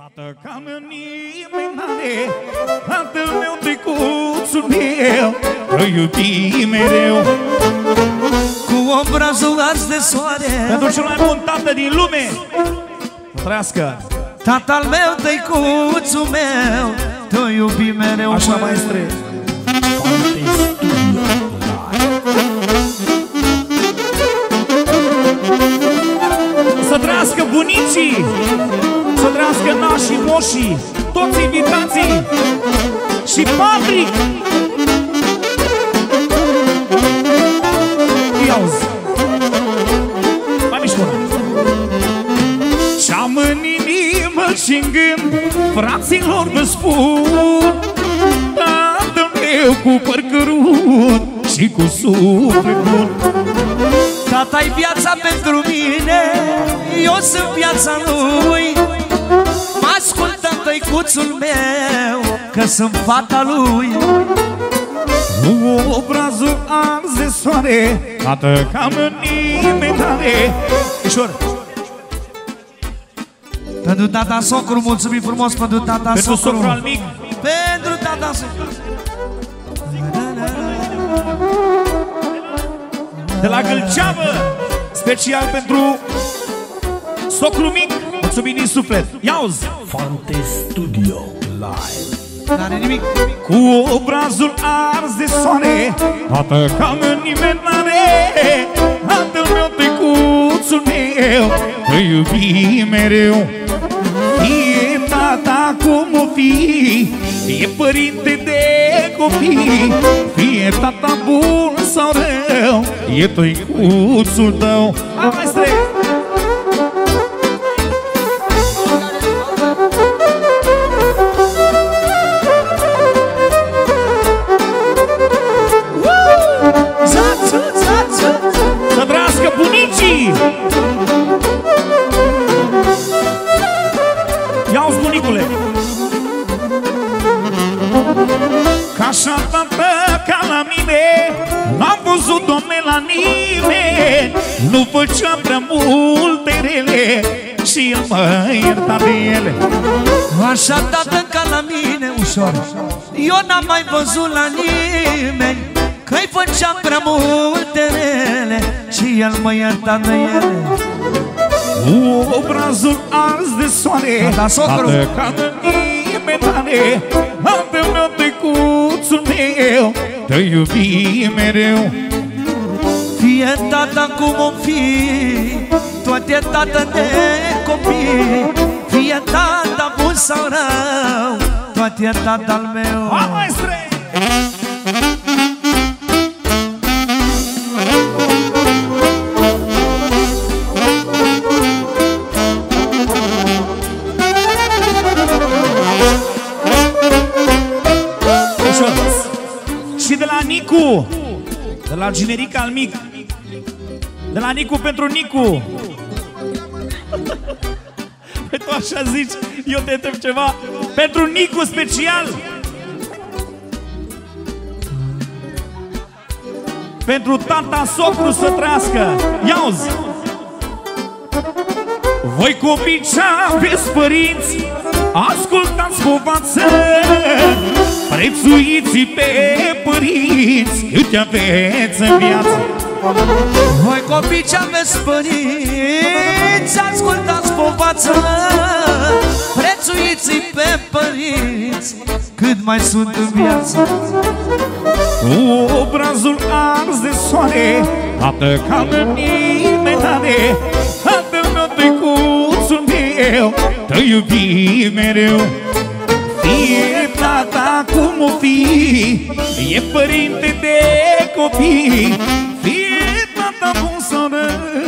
Tată ca nimeni n-are Tatăl meu, tăicuțul meu Că iubi mereu. Cu obrazul ars de soare Pentru cel mai bun tată din lume. Să trăiască. Tatăl meu, tăicuțul meu Te iubi mereu. Așa, măi. maestre. Să trăiască bunicii Să trăiască nașii, moșii Toți invitații. Și Patrick. Ia uzi Mai mici bună Ce-am în inimă și în gând Fraților vă spun. Tatăl meu cu păr cărunt Și cu suflet bun. Tata-i viața pentru mine Eu sunt viața lui. Mă ascultă tăicuțul meu Că sunt fata lui. Cu obrazul ars de soare Tată cam în nimeni n-are Ușor. Pentru tata socru, mulțumim frumos pentru tata Pentru socru. socru al mic. Pentru tata socru. De la Gâlceavă Special pentru Socru mic Mulțumim din suflet. Ia-uzi Fante Studio Live. N-are nimic. Cu obrazul ars de soare Tată cam în nimeni n-are Tatăl meu, tăicuțul meu Te iubi mereu. E tata cum o fi E părinte de copii. Fie tata bun sau rău E tăicuțul tău. Hai, maestre! Zață, bunicule! Ca așa tată ca la mine N-am văzut, domne, la nimeni. Nu făcea prea multe rele Și el mă ierta de ele. Așa tată ca la mine ușor Eu n-am mai văzut la nimeni Că-i făceam prea multe rele Și el mă ierta de ele Cu obrazul ars de soare Tata socru. Tată ca de nimeni n-are Tatăl meu, tăicuțul meu Te iubi mereu Fie tata cum o fi Tot e tată de copii Fie tata bun sau rău Tot e tata al meu Ha, maestre! Nicu De la generic al mic. De la Nicu pentru Nicu. Păi tu așa zici Eu te întreb ceva. Pentru Nicu special. Pentru tata socru să trăiască. Ia-uzi Voi copii ce aveți părinți Ascultați povață Prețuiți pe părinți Câte aveți în viață? Voi copii ce aveți părinți Ascultați povață Prețuiți pe părinți Cât mai sunt în viață. Cu obrazul ars de soare Tată ca nimeni n-are Tatăl meu, tăicuțul meu Te iubi mereu. Fie tata cum o fi. E părinte de copii Fie tata bun sau rău